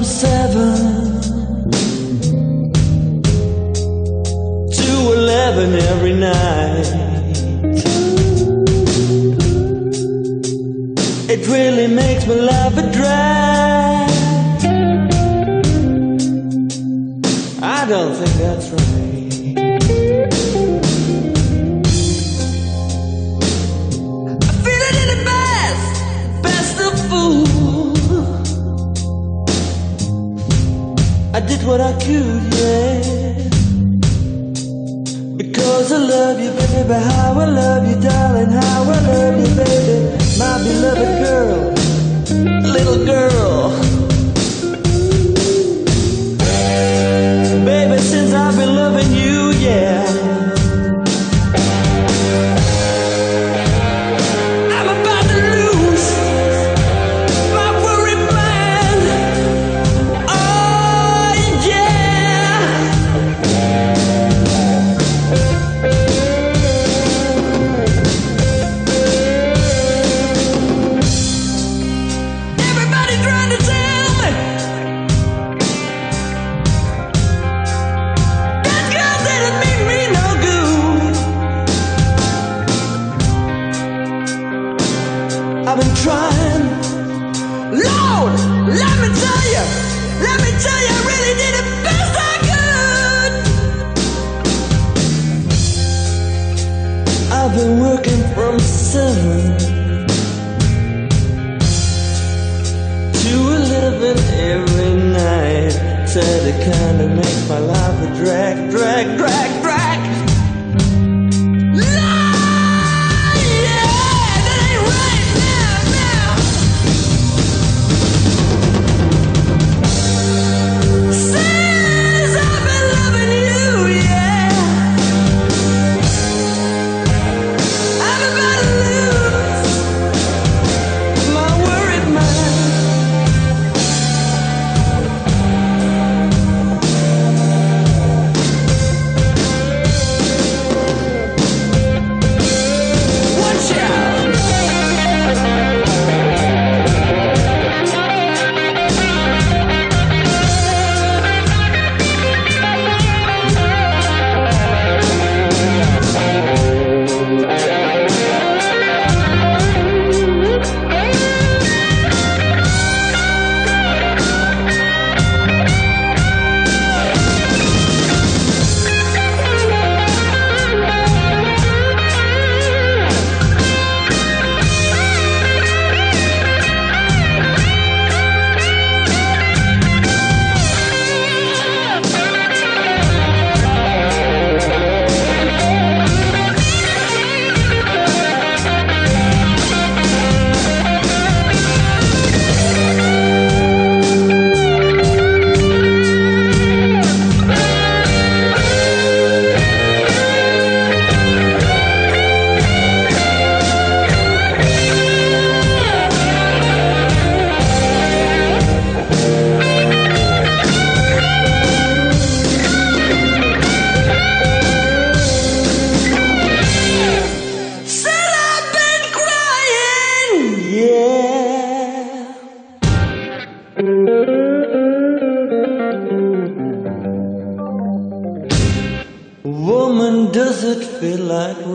from seven to eleven every night. It really makes me laugh a drag. I don't think that's right. What I could, yeah. Because I love you, baby. How I love you, darling. How I love you, baby. My beloved girl, little girl. I've been working from seven. to eleven every night. Said it kinda makes my life a drag, drag, drag, drag. Woman, does it feel like?